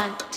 fun.